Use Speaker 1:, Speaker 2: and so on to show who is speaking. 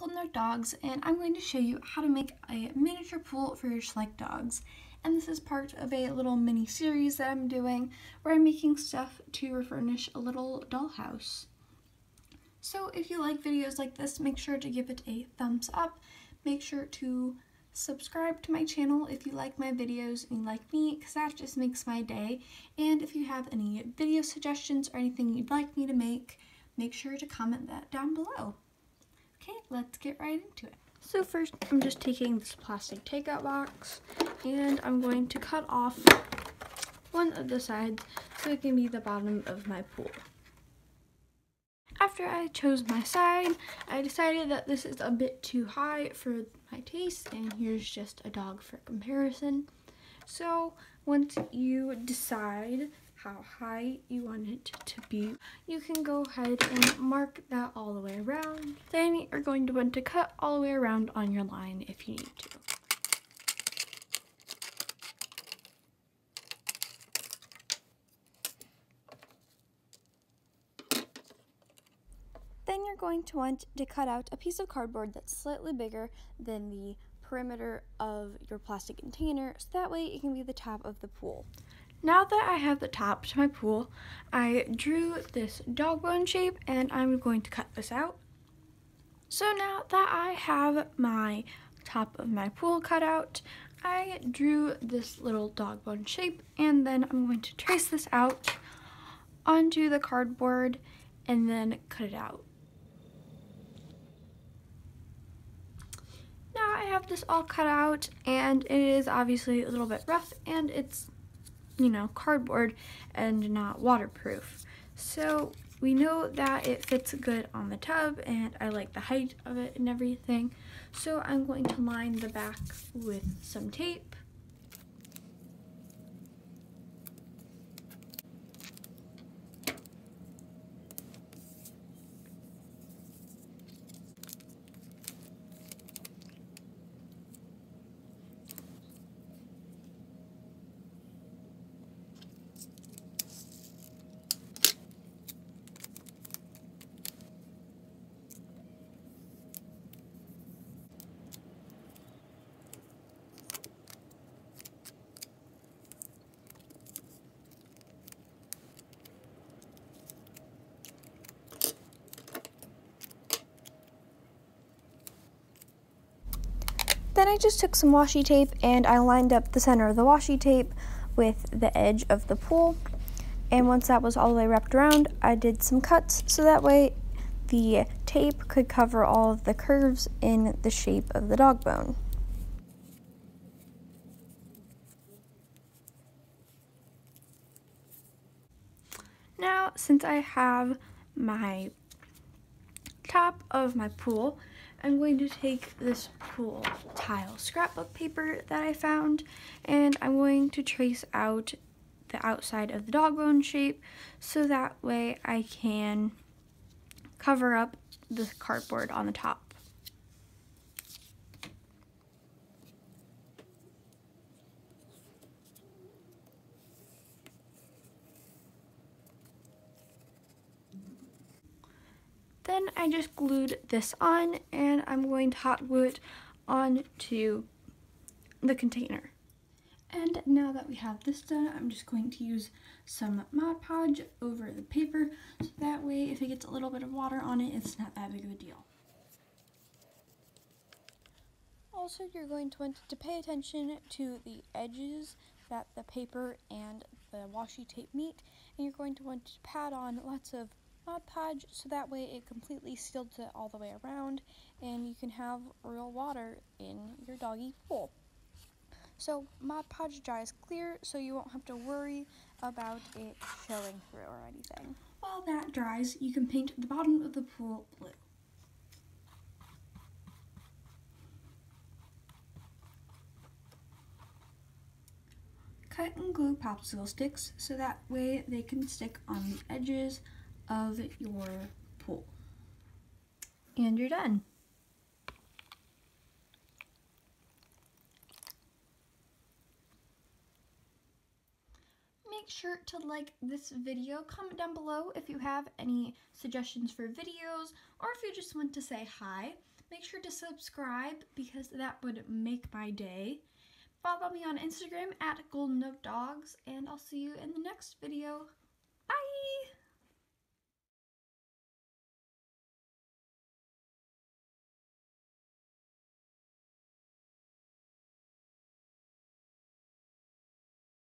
Speaker 1: Golden their Dogs and I'm going to show you how to make a miniature pool for your Schleich dogs. And this is part of a little mini series that I'm doing where I'm making stuff to refurnish a little dollhouse. So if you like videos like this, make sure to give it a thumbs up. Make sure to subscribe to my channel if you like my videos and you like me because that just makes my day. And if you have any video suggestions or anything you'd like me to make, make sure to comment that down below. Okay, let's get right into it. So first, I'm just taking this plastic takeout box and I'm going to cut off one of the sides so it can be the bottom of my pool. After I chose my side, I decided that this is a bit too high for my taste and here's just a dog for comparison. So once you decide how high you want it to be. You can go ahead and mark that all the way around. Then you're going to want to cut all the way around on your line if you need to. Then you're going to want to cut out a piece of cardboard that's slightly bigger than the perimeter of your plastic container so that way it can be the top of the pool. Now that I have the top to my pool, I drew this dog bone shape and I'm going to cut this out. So now that I have my top of my pool cut out, I drew this little dog bone shape and then I'm going to trace this out onto the cardboard and then cut it out. Now I have this all cut out and it is obviously a little bit rough and it's you know, cardboard and not waterproof. So we know that it fits good on the tub and I like the height of it and everything. So I'm going to line the back with some tape Then I just took some washi tape and I lined up the center of the washi tape with the edge of the pool. And once that was all the way wrapped around, I did some cuts so that way the tape could cover all of the curves in the shape of the dog bone. Now, since I have my top of my pool, I'm going to take this pool tile scrapbook paper that I found and I'm going to trace out the outside of the dog bone shape so that way I can cover up the cardboard on the top. Then I just glued this on and I'm going to hot glue it onto the container. And now that we have this done, I'm just going to use some Mod Podge over the paper so that way if it gets a little bit of water on it, it's not that big of a deal. Also, you're going to want to pay attention to the edges that the paper and the washi tape meet, and you're going to want to pad on lots of Mod Podge so that way it completely seals it all the way around and you can have real water in your doggy pool. So Mod Podge dries clear so you won't have to worry about it showing through or anything. While that dries, you can paint the bottom of the pool blue. Cut and glue popsicle sticks so that way they can stick on the edges of your pool. And you're done. Make sure to like this video, comment down below if you have any suggestions for videos, or if you just want to say hi. Make sure to subscribe because that would make my day. Follow me on Instagram at Golden Dogs, and I'll see you in the next video.